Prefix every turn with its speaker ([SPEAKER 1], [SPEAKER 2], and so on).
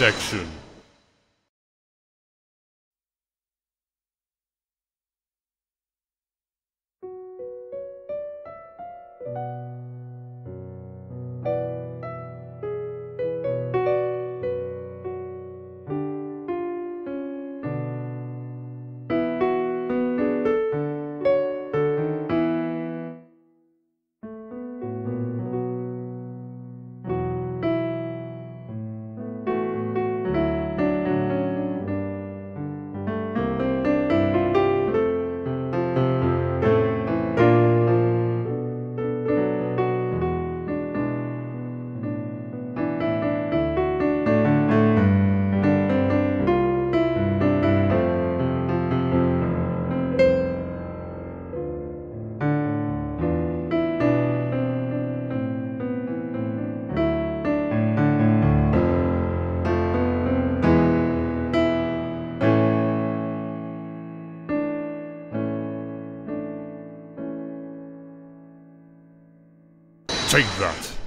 [SPEAKER 1] Objection. Take that.